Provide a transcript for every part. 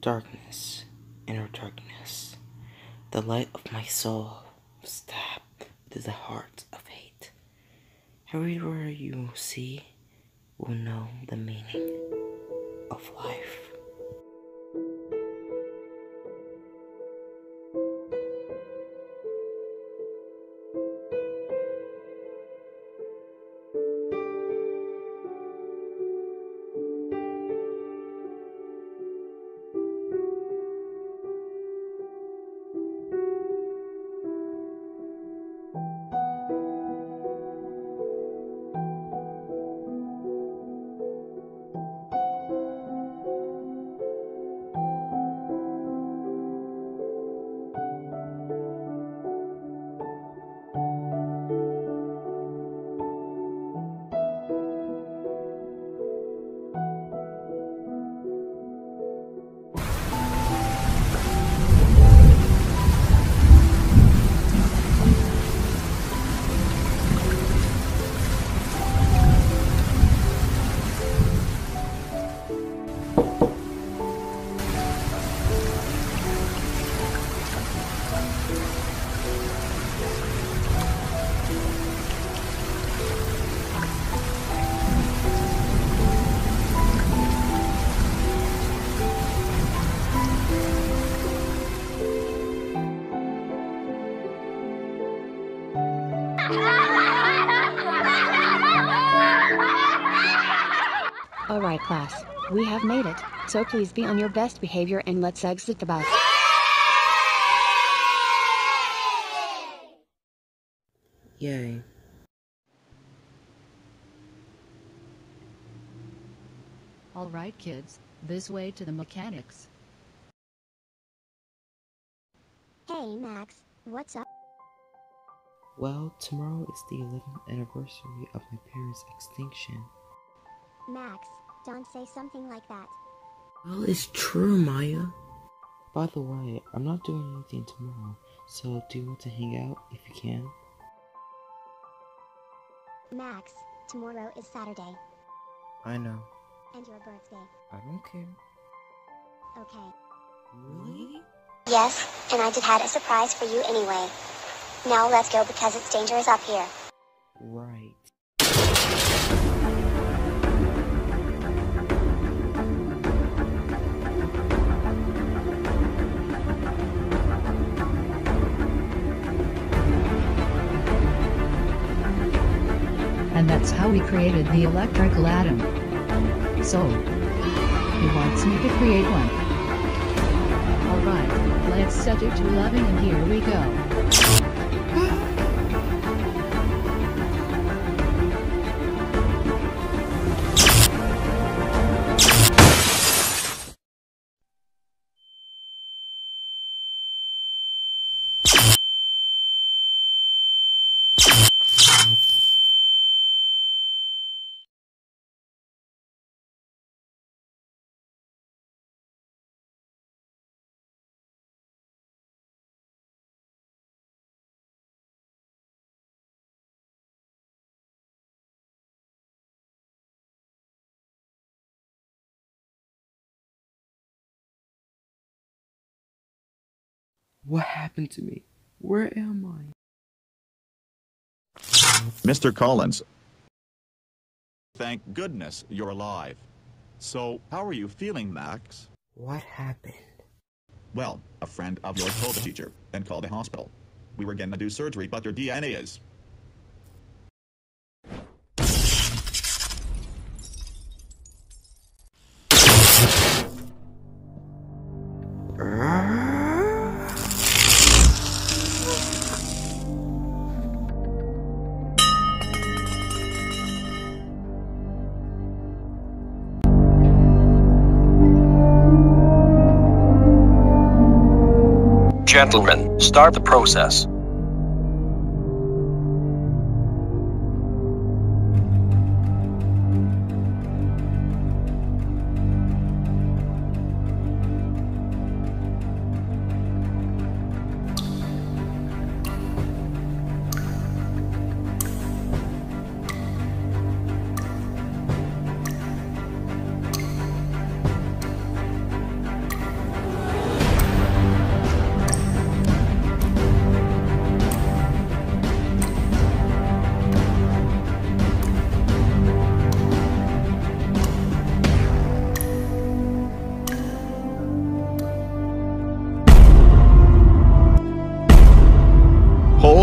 Darkness, inner darkness, the light of my soul, stab to the heart of hate. Everywhere you see will know the meaning of life. Alright class, we have made it, so please be on your best behavior and let's exit the bus. Yay. Alright kids, this way to the mechanics. Hey Max, what's up? Well, tomorrow is the 11th anniversary of my parents' extinction. Max, don't say something like that. Well, it's true, Mya. By the way, I'm not doing anything tomorrow, so do you want to hang out if you can? Max, tomorrow is Saturday, I know. and your birthday. I don't care. Okay. Really? Yes, and I just had a surprise for you anyway. Now let's go because it's dangerous up here. Right. That's how we created the electrical atom. So, he wants me to create one. Alright, let's set it to 11 and here we go. What happened to me? Where am I? Mr. Collins. Thank goodness you're alive. So, how are you feeling, Max? What happened? Well, a friend of yours told the teacher and called the hospital. We were going to do surgery, but your DNA is. Gentlemen, start the process.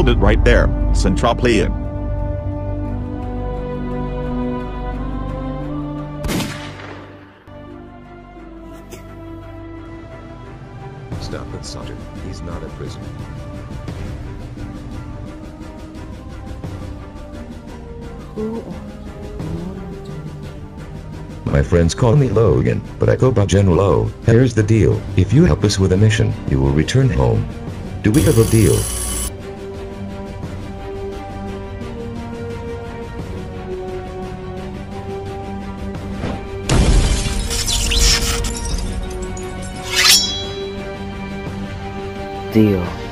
Hold it right there, Cinetropolian. Stop it, Sergeant. He's not a prisoner. Who are My friends call me Logan, but I go by General O. Here's the deal. If you help us with a mission, you will return home. Do we have a deal? Deal.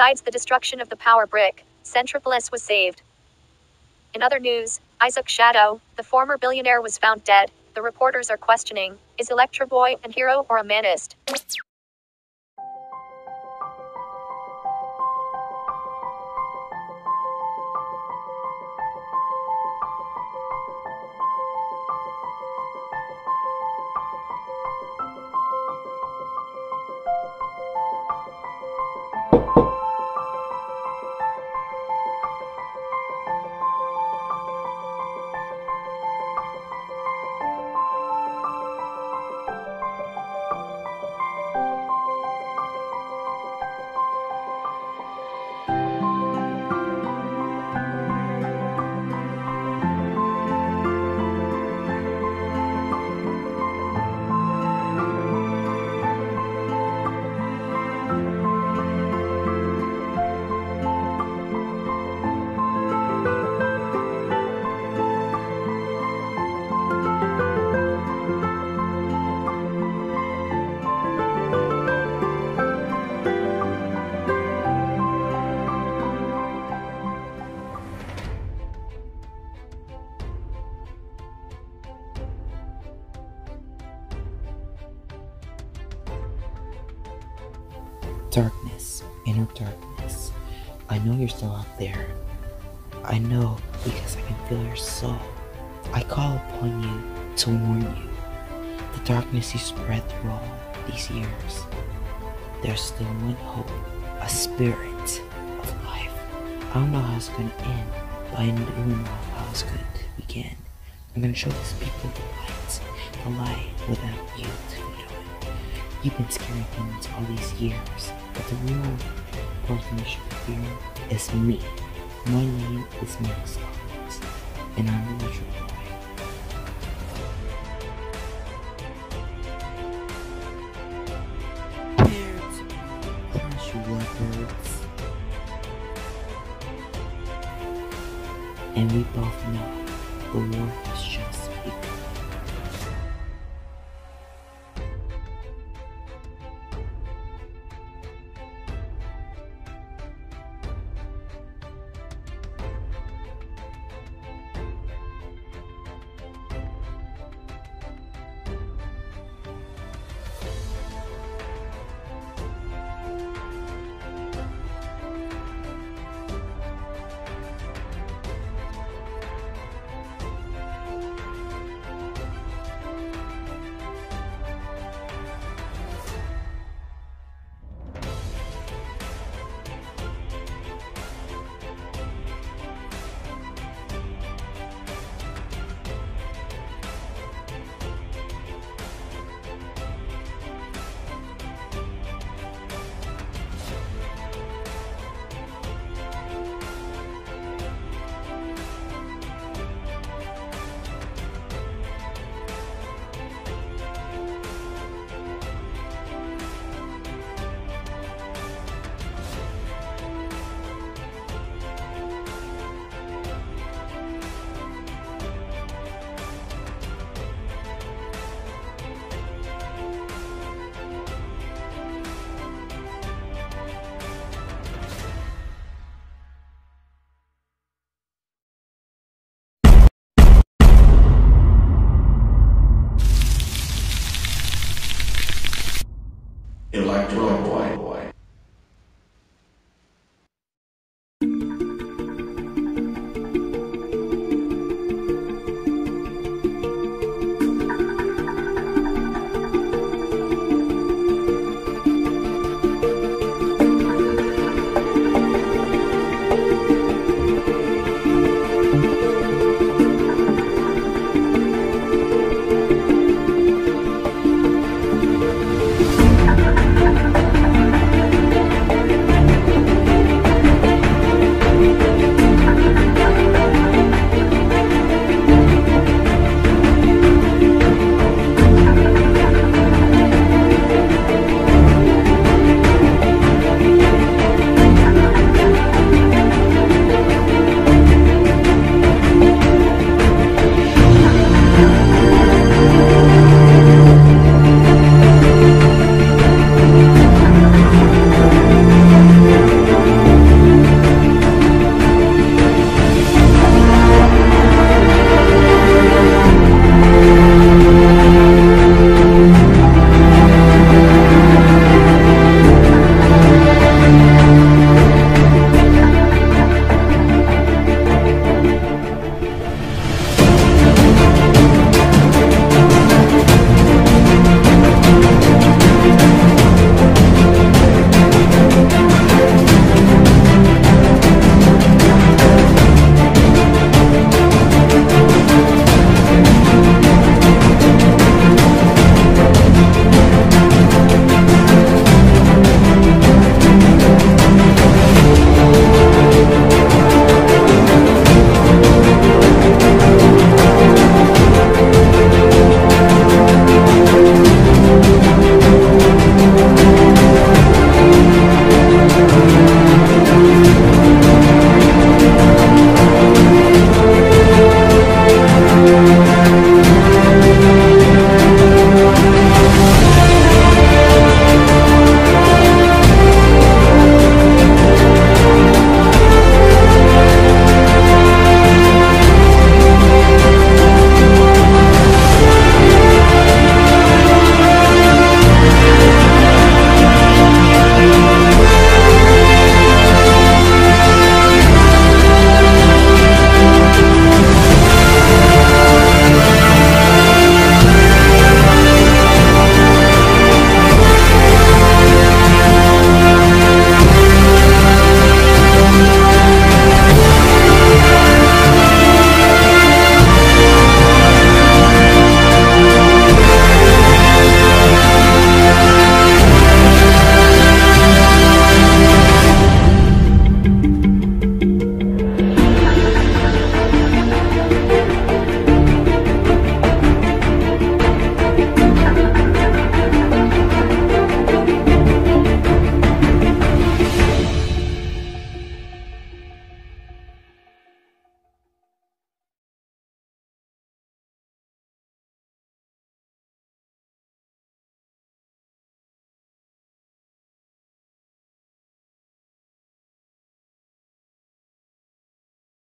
Besides the destruction of the power brick, Cinetropolis was saved. In other news, Isaac Shadow, the former billionaire, was found dead. The reporters are questioning is Electro Boy a hero or a manist? There. I know because I can feel your soul. I call upon you to warn you. The darkness you spread through all these years. There's still one hope, a spirit of life. I don't know how it's gonna end, but I do know how it's going to begin. I'm gonna show these people the light, the light without you to fade away. You've been scaring demons all these years, but the real fear is me. My name is Max Collins, and I'm the Electro Boy. Crush leopards. And we both know the war Electro